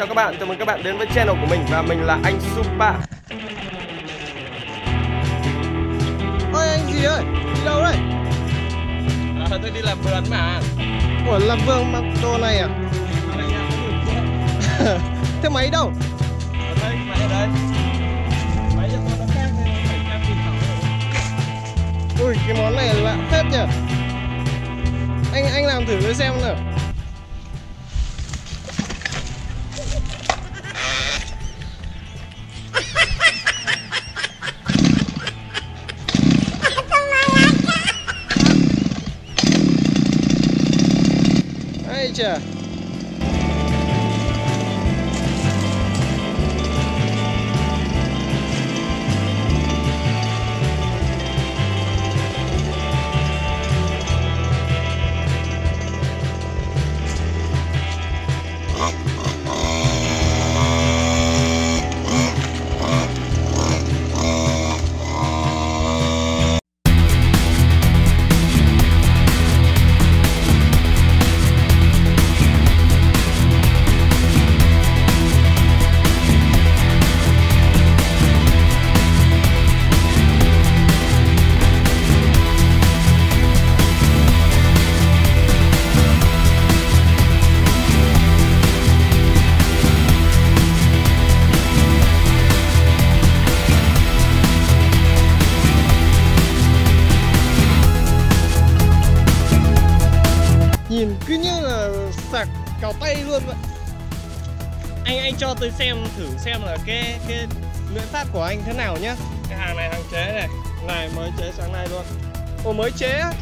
Chào các bạn, chào mừng các bạn đến với channel của mình và mình là anh Supa Ôi anh gì ơi, đi đâu đấy? à, Tôi đi làm vườn mà. Ủa làm vườn mặc đồ này à? Thế máy đâu? Ở đây, máy ở đây. Máy cho con nó khác nên phải trang bị thẳng Ui cái món này lạ phết nhỉ Anh anh làm thử với xem nào Катя. Cho tôi xem thử xem là cái cái luyện phát của anh thế nào nhá. Cái hàng này hàng chế này Này mới chế sáng nay luôn. Ồ mới chế á?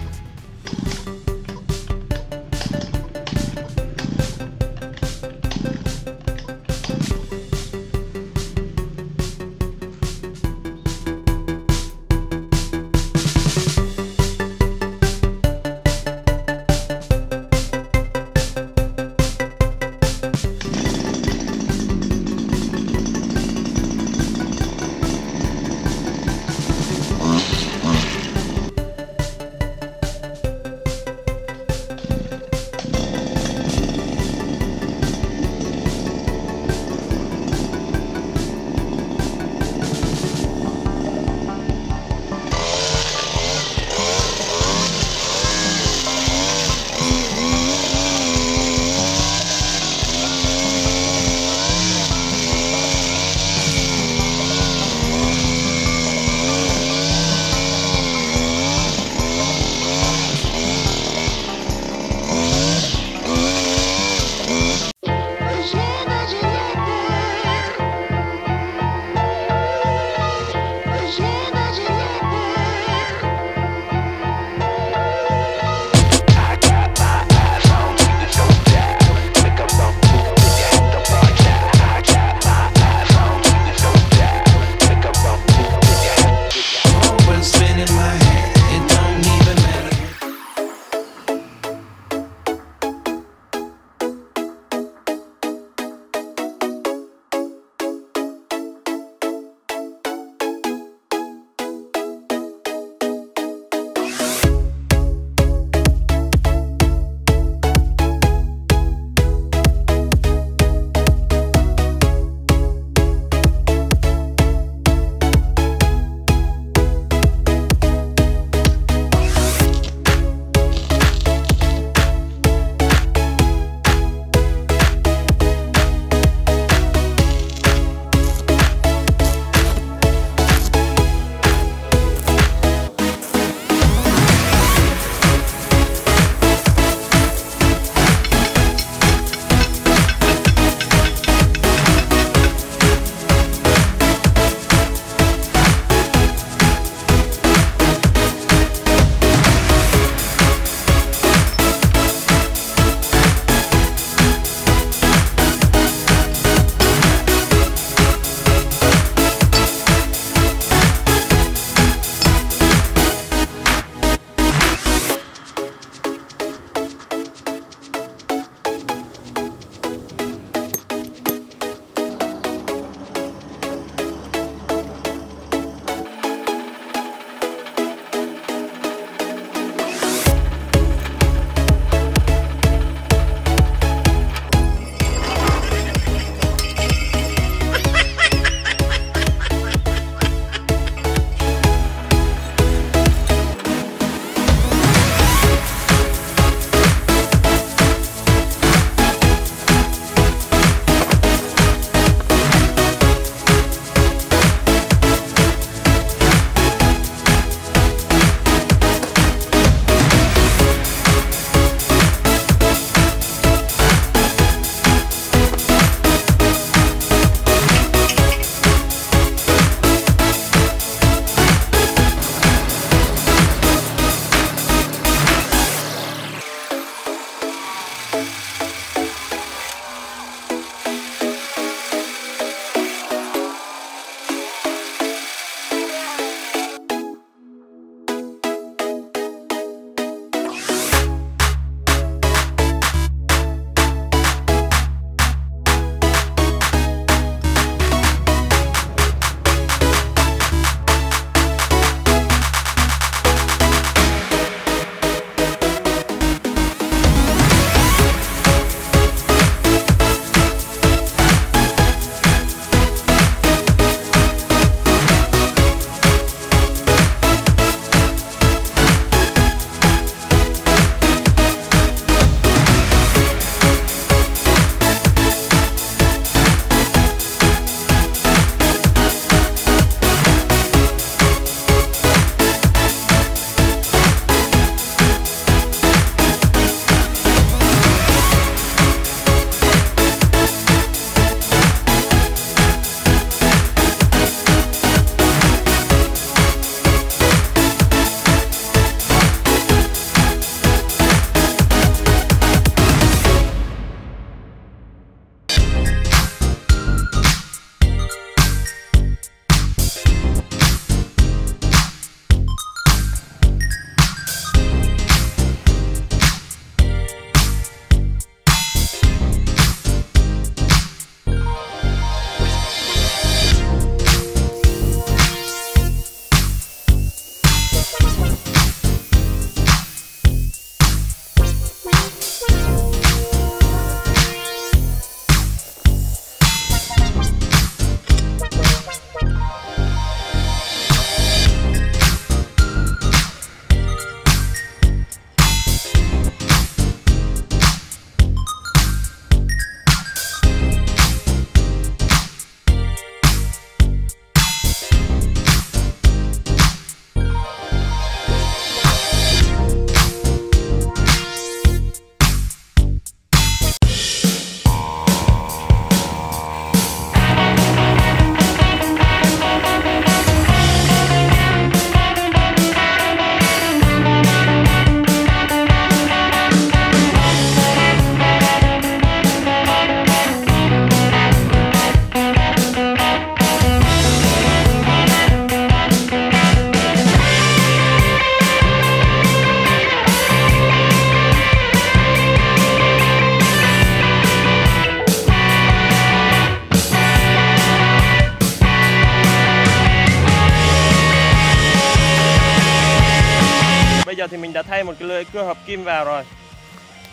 Thay một cái lưỡi cưa hợp kim vào rồi.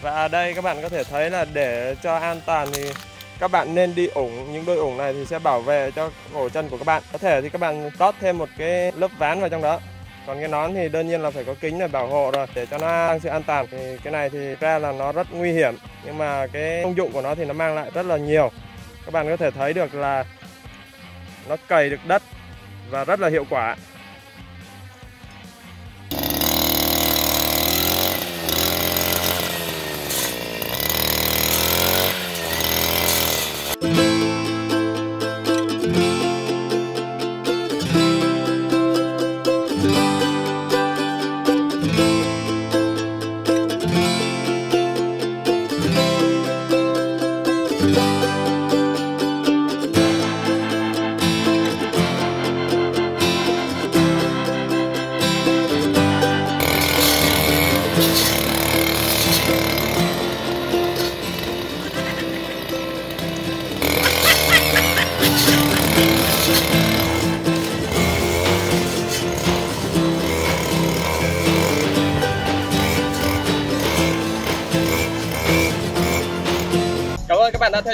Và ở đây các bạn có thể thấy là để cho an toàn thì các bạn nên đi ủng, những đôi ủng này thì sẽ bảo vệ cho cổ chân của các bạn. Có thể thì các bạn lót thêm một cái lớp ván vào trong đó. Còn cái nón thì đương nhiên là phải có kính để bảo hộ rồi. Để cho nó tăng sự an toàn thì cái này thì ra là nó rất nguy hiểm. Nhưng mà cái công dụng của nó thì nó mang lại rất là nhiều. Các bạn có thể thấy được là nó cày được đất và rất là hiệu quả.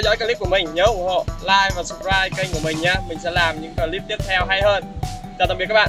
Theo dõi clip của mình. Nhớ ủng hộ, like và subscribe kênh của mình nhé. Mình sẽ làm những clip tiếp theo hay hơn. Chào tạm biệt các bạn.